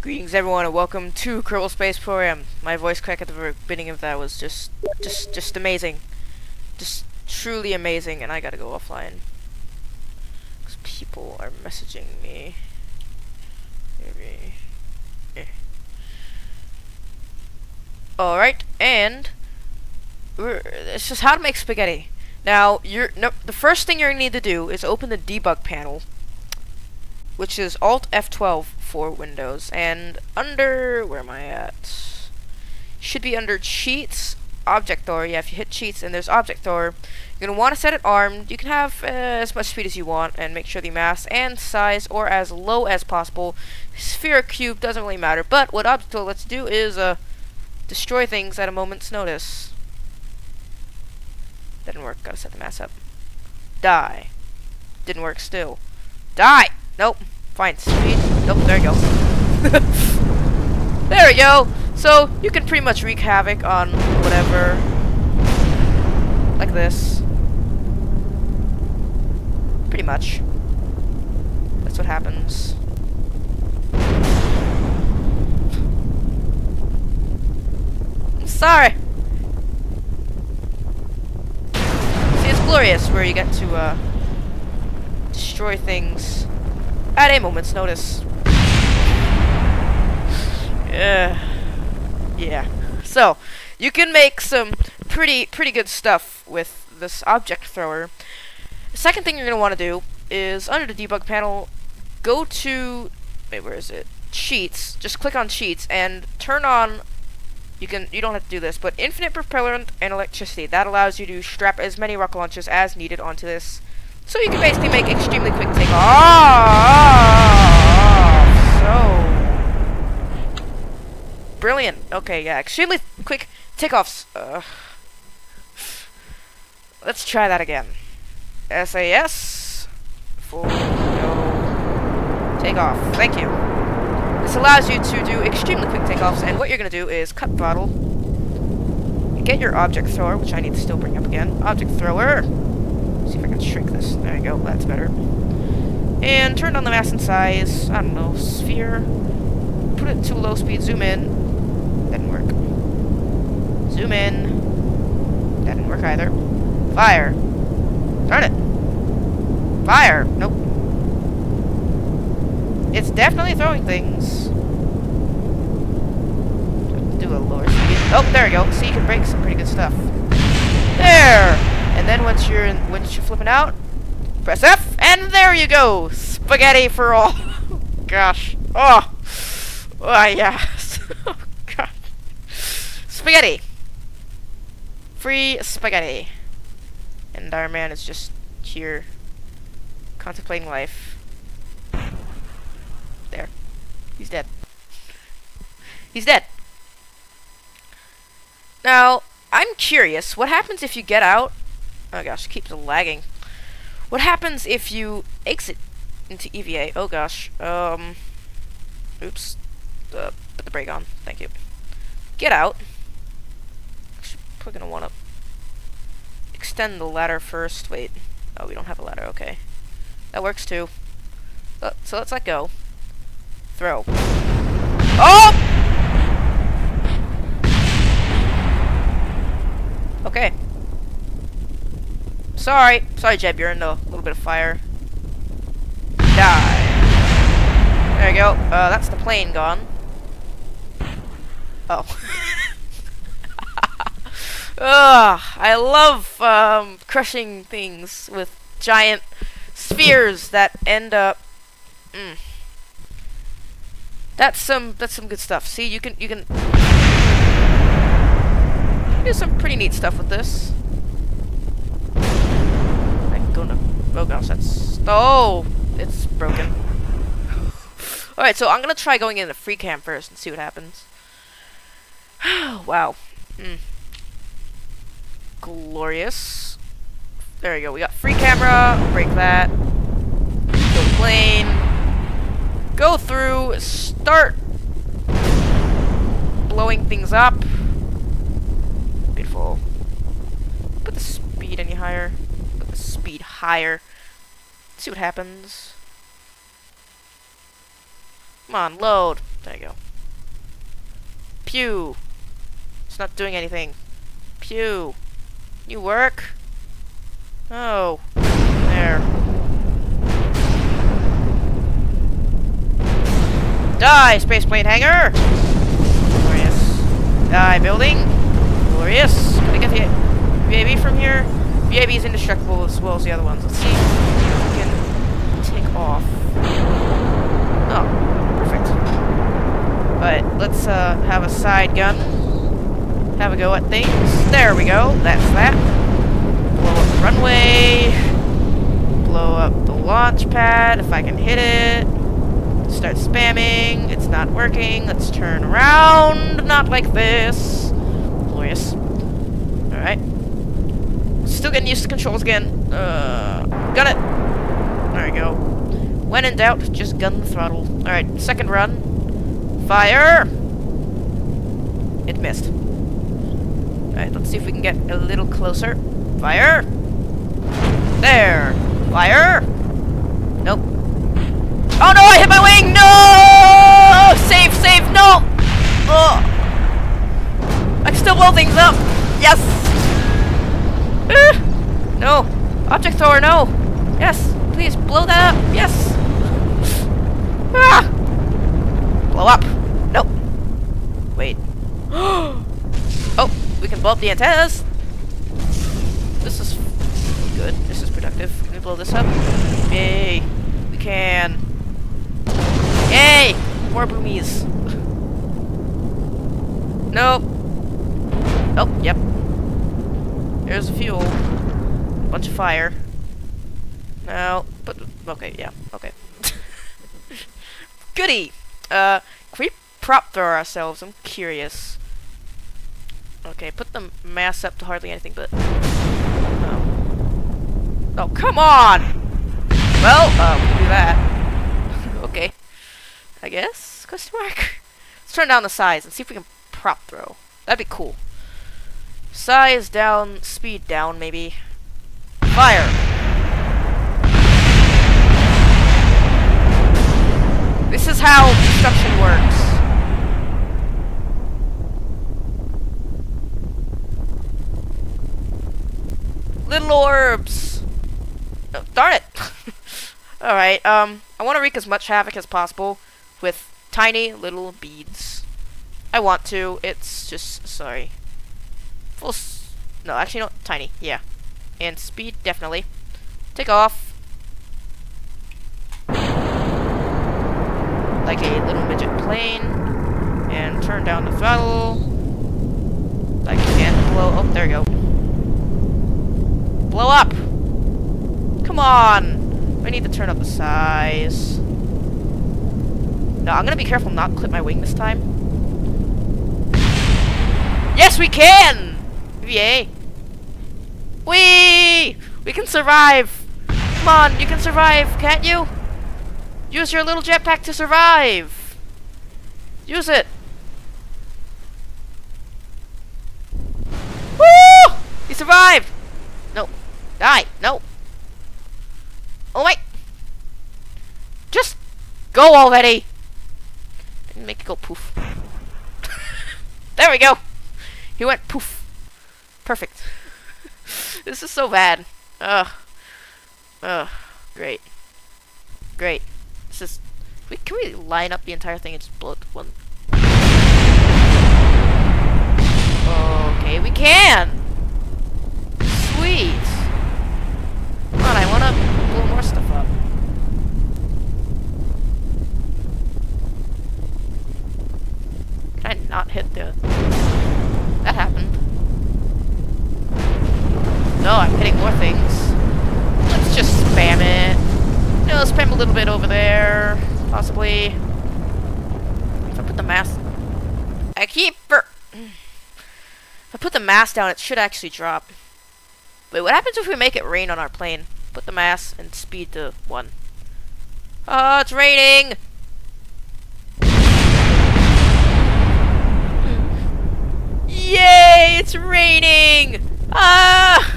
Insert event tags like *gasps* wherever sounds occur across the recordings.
Greetings everyone and welcome to Kerbal Space Program. My voice crack at the beginning of that was just, just, just amazing. Just truly amazing and I gotta go offline. Because people are messaging me. Maybe. Eh. Alright, and this is how to make spaghetti. Now, you're no, the first thing you're gonna need to do is open the debug panel, which is Alt F12 for Windows, and under where am I at? Should be under Cheats, Object Thrower. Yeah, if you hit Cheats and there's Object Thrower, you're gonna want to set it armed. You can have uh, as much speed as you want, and make sure the mass and size or as low as possible. Sphere cube doesn't really matter, but what Object Thrower lets do is uh, destroy things at a moment's notice. That didn't work. Gotta set the mass up. Die. Didn't work still. Die! Nope. Fine. Speed. Nope. There you go. *laughs* there we go. So, you can pretty much wreak havoc on whatever. Like this. Pretty much. That's what happens. Sorry. See, it's glorious where you get to, uh, destroy things at a moment's notice. Yeah. So, you can make some pretty, pretty good stuff with this object thrower. Second thing you're going to want to do is, under the debug panel, go to, wait, where is it? Cheats. Just click on Cheats and turn on you can you don't have to do this, but infinite propellant and electricity. That allows you to strap as many rocket launchers as needed onto this. So you can basically make extremely quick takeoff. Oh, ah, ah. so brilliant. Okay, yeah, extremely quick takeoffs. Let's try that again. SAS full go takeoff. Thank you. This allows you to do extremely quick takeoffs, and what you're going to do is cut throttle, get your object thrower, which I need to still bring up again. Object thrower. See if I can shrink this. There you go, that's better. And turn on the mass and size. I don't know, sphere. Put it to low speed, zoom in. Didn't work. Zoom in. That didn't work either. Fire. Turn it. Fire. Nope. It's definitely throwing things. Do a lower speed. Oh, there we go. See, you can break some pretty good stuff. There! And then once you're in, once you're flipping out, press F, and there you go! Spaghetti for all! *laughs* Gosh. Oh! Oh, yes. *laughs* oh, God. Spaghetti! Free spaghetti. And our man is just here, contemplating life. There. He's dead. He's dead. Now, I'm curious, what happens if you get out? Oh gosh, keeps lagging. What happens if you exit into EVA? Oh gosh. Um. Oops. Uh, put the brake on. Thank you. Get out. We're gonna want to extend the ladder first. Wait. Oh, we don't have a ladder. Okay. That works too. Uh, so let's let go. Throw. Oh! Okay. Sorry. Sorry, Jeb. You're in a little bit of fire. Die. There you go. Uh, that's the plane gone. Oh. *laughs* Ugh. I love um, crushing things with giant spheres that end up. Mm. That's some. That's some good stuff. See, you can you can do some pretty neat stuff with this. I can go to... Oh gosh, that's... Oh! It's broken. *sighs* Alright, so I'm gonna try going into free cam first and see what happens. *sighs* wow. Mm. Glorious. There we go. We got free camera. Break that. Go plane. Go through. Start blowing things up. Beautiful. Put the speed any higher. Speed higher. see what happens. Come on, load. There you go. Pew! It's not doing anything. Pew! You work? Oh. There. Die, space plane hangar! Glorious. Die, building! Glorious! Can I get the VAB from here? VAB is indestructible as well as the other ones. Let's see if we can take off. Oh, perfect. But let's uh, have a side gun. Have a go at things. There we go. That's that. Blow up the runway. Blow up the launch pad if I can hit it. Start spamming. It's not working. Let's turn around. Not like this. Glorious. Alright. Still getting used to controls again. Uh, got it. There we go. When in doubt, just gun the throttle. Alright, second run. Fire! It missed. Alright, let's see if we can get a little closer. Fire! There! Fire! Nope. Oh no, I hit my wing! No! Save, save, no! Oh! I can still blow things up! Yes! No! Object thrower, no! Yes! Please, blow that up! Yes! Ah! Blow up! Nope. Wait. *gasps* oh, we can blow up the antennas! This is good. This is productive. Can we blow this up? Yay! We can. Yay! More boomies. *laughs* nope. Nope, yep. Here's the fuel. Bunch of fire. No, but okay, yeah, okay. *laughs* Goody! Uh, can we prop throw ourselves? I'm curious. Okay, put the mass up to hardly anything, but... Oh, oh come on! Well, uh, we'll do that. *laughs* okay. I guess? Question mark? Let's turn down the size and see if we can prop throw. That'd be cool. Size down, speed down, maybe. Fire! This is how destruction works. Little orbs! Oh, darn it! *laughs* Alright, um, I want to wreak as much havoc as possible with tiny little beads. I want to, it's just, sorry. Full no, actually not tiny, yeah. And speed, definitely. Take off. Like a little midget plane. And turn down the throttle. Like and blow, oh, there you go. Blow up! Come on! I need to turn up the size. No, I'm gonna be careful not to clip my wing this time. Yes, we can! Yay! Wee! We can survive! Come on, you can survive, can't you? Use your little jetpack to survive! Use it! Woo! You survived! No. Die! No! Oh wait! Just go already! Make it go poof. *laughs* there we go! He went poof. Perfect. this is so bad. Ugh. Ugh. Great. Great. This is... We, can we line up the entire thing and just blow it one... Okay, we can! Sweet! Come on, I wanna blow more stuff up. Can I not hit the... That happened. No, I'm hitting more things. Let's just spam it. No, spam a little bit over there. Possibly. If I put the mask... I keep... If I put the mask down, it should actually drop. Wait, what happens if we make it rain on our plane? Put the mass and speed to 1. Oh, it's raining! Yay! It's raining! Ah!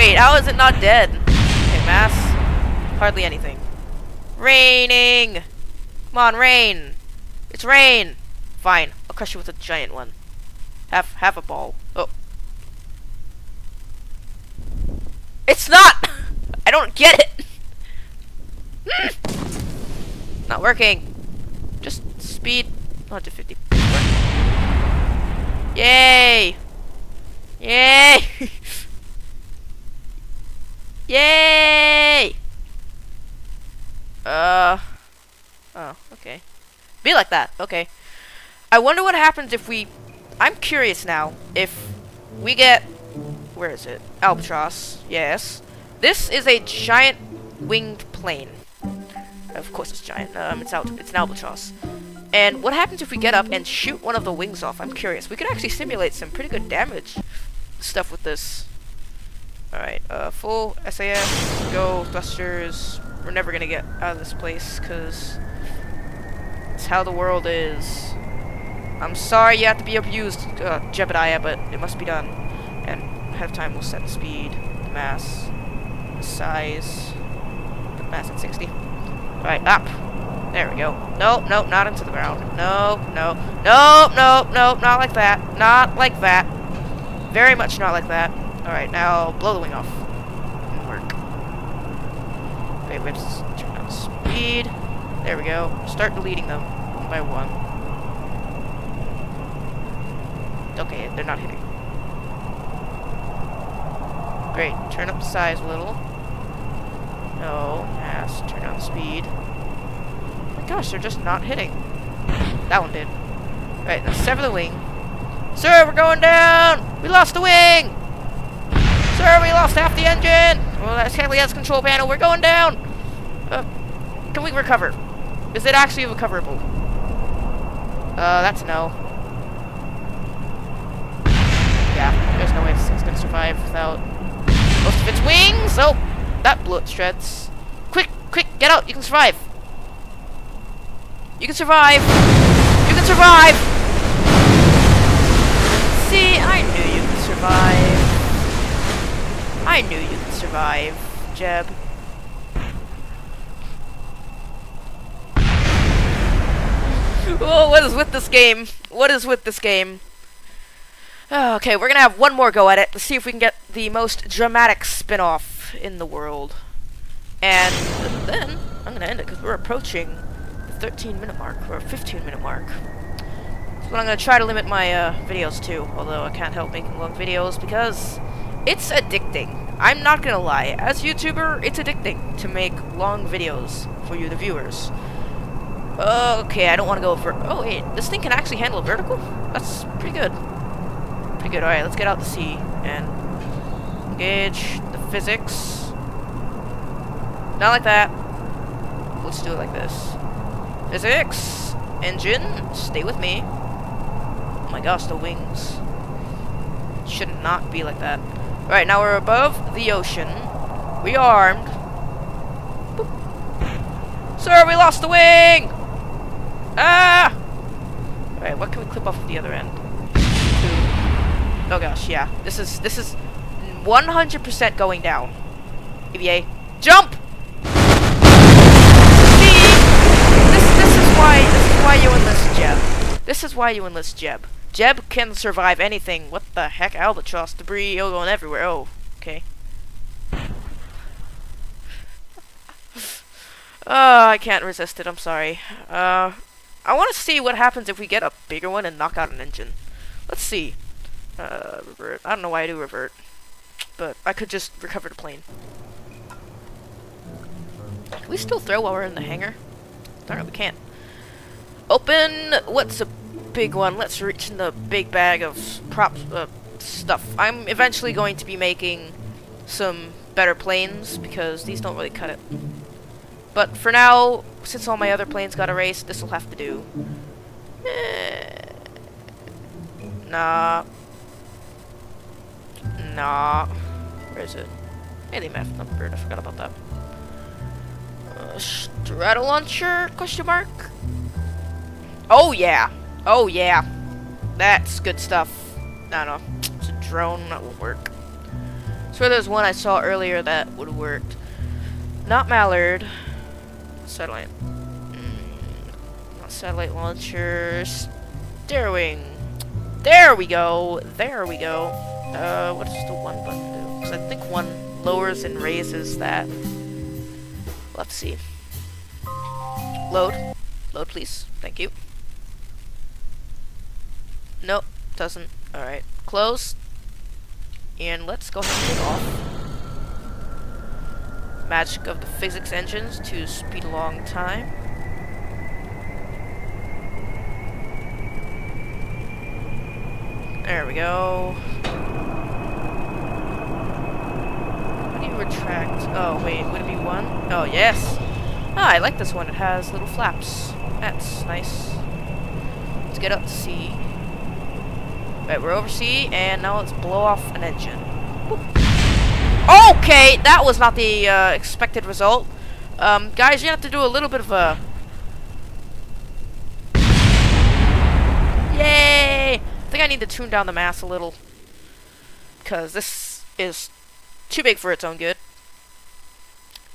Wait, how is it not dead? Okay, mass. Hardly anything. Raining! Come on, rain. It's rain. Fine. I'll crush you with a giant one. Half, half a ball. Oh. It's not! *laughs* I don't get it! *laughs* not working. Just speed. Not to 50. Yay! Yay! *laughs* Yay! Uh. Oh, okay. Be like that. Okay. I wonder what happens if we... I'm curious now. If we get... Where is it? Albatross. Yes. This is a giant winged plane. Of course it's giant. Um, it's out. It's an albatross. And what happens if we get up and shoot one of the wings off? I'm curious. We could actually simulate some pretty good damage stuff with this. Alright, uh, full SAS, go, thrusters. We're never gonna get out of this place, because it's how the world is. I'm sorry you have to be abused, uh, Jebediah, but it must be done. And ahead of time we'll set the speed, the mass, the size, the mass at 60. Alright, up. There we go. Nope, nope, not into the ground. Nope, nope, nope, nope, nope, not like that. Not like that. Very much not like that. Alright, now blow the wing off. Didn't work. Okay, we have to turn down speed. There we go. Start deleting them one by one. Okay, they're not hitting. Great. Turn up the size a little. No. Mass. Turn down the speed. Oh my gosh, they're just not hitting. That one did. Right, now sever the wing. Sir, we're going down! We lost the wing! Sir, we lost half the engine! Well, that's Kelly has control panel. We're going down! Uh, can we recover? Is it actually recoverable? Uh, that's no. Yeah, there's no way this thing's gonna survive without most of its wings! Oh, that blew it shreds. Quick, quick, get out! You can survive! You can survive! You can survive! See, I knew you could survive. I knew you could survive, Jeb. oh, what is with this game? What is with this game? Oh, okay, we're gonna have one more go at it. Let's see if we can get the most dramatic spin-off in the world. And then, I'm gonna end it because we're approaching the 13 minute mark, or 15 minute mark. So I'm gonna try to limit my uh, videos to, although I can't help making long videos because it's addicting. I'm not gonna lie, as a YouTuber, it's addicting to make long videos for you, the viewers. Okay, I don't want to go for. Oh wait, this thing can actually handle vertical. That's pretty good. Pretty good. All right, let's get out to sea and engage the physics. Not like that. Let's do it like this. Physics, engine, stay with me. Oh my gosh, the wings should not be like that. Right, now we're above the ocean. We armed. Boop. Sir, we lost the wing! Ah! Alright, what can we clip off of the other end? Oh gosh, yeah. This is this is 100% going down. EVA. Jump! See? This this is why this is why you enlist Jeb. This is why you enlist Jeb. Jeb can survive anything. What the heck? Albatross debris all going everywhere. Oh, okay. Oh, I can't resist it. I'm sorry. Uh, I want to see what happens if we get a bigger one and knock out an engine. Let's see. Uh, revert. I don't know why I do revert. But I could just recover the plane. Can we still throw while we're in the hangar? Darn we can't. Open! What's a big one? Let's reach in the big bag of prop uh, stuff. I'm eventually going to be making some better planes because these don't really cut it. But for now, since all my other planes got erased, this will have to do. Eh, nah. Nah. Where is it? They math numbered. I forgot about that. Uh, straddle launcher? Question mark. Oh yeah. Oh yeah. That's good stuff. I don't know. It's a drone. That will work. So there's one I saw earlier that would work. Not Mallard. Satellite. Mm, satellite launcher, steering. There we go. There we go. Uh, what does the one button do? Because I think one lowers and raises that. Let's see. Load. Load, please. Thank you. Nope, doesn't. Alright. Close. And let's go ahead and take off. Magic of the physics engines to speed along time. There we go. How do you retract? Oh, wait, would it be one? Oh, yes! Ah, I like this one. It has little flaps. That's nice. Let's get up to sea. Right, we're over sea, and now let's blow off an engine. Okay, that was not the uh, expected result. Um, guys, you have to do a little bit of a... Yay! I think I need to tune down the mass a little. Because this is too big for its own good.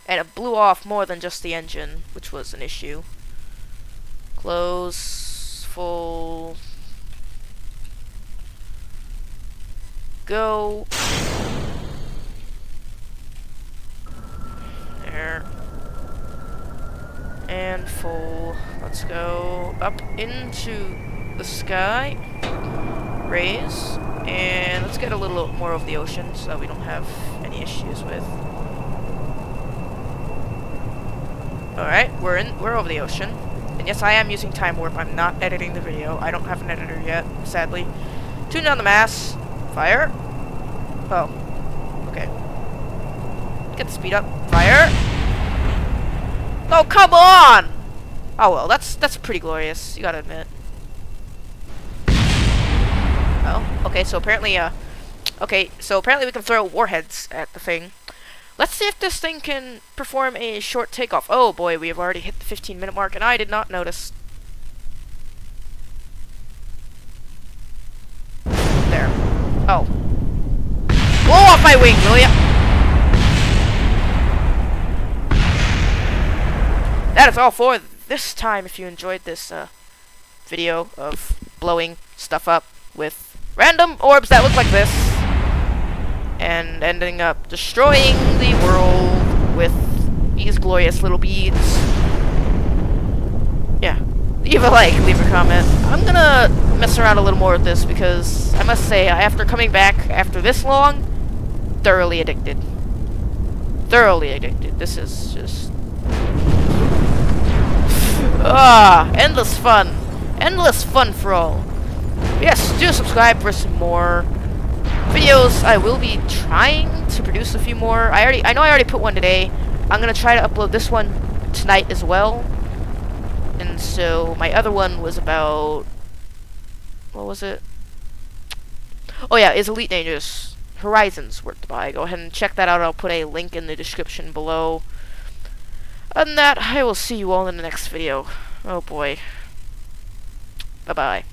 And it blew off more than just the engine, which was an issue. Close, full, go. There. And full. Let's go up into the sky. Raise. And let's get a little more of the ocean so that we don't have any issues with. Alright, we're in we're over the ocean. And yes, I am using time warp. I'm not editing the video. I don't have an editor yet, sadly. Tune down the mass. Fire. Oh. Okay. Get the speed up. Fire. Oh, come on! Oh well, that's that's pretty glorious, you gotta admit. Oh, okay, so apparently, uh, okay, so apparently we can throw warheads at the thing. Let's see if this thing can perform a short takeoff. Oh boy, we have already hit the 15 minute mark and I did not notice. There. Oh. Blow off my wing, will ya? That is all for this time. If you enjoyed this uh, video of blowing stuff up with random orbs that look like this and ending up destroying the world with these glorious little beads. Yeah. Leave a like, leave a comment. I'm gonna mess around a little more with this because I must say, after coming back after this long, thoroughly addicted. Thoroughly addicted. This is just... ah, endless fun. Endless fun for all. Yes, do subscribe for some more videos. I will be trying to produce a few more. I already, I know I already put one today. I'm gonna try to upload this one tonight as well. And so my other one was about what was it? Oh yeah, is Elite Dangerous Horizons worth to buy. Go ahead and check that out. I'll put a link in the description below. Other than that, I will see you all in the next video. Oh boy. Bye bye.